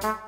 Bye.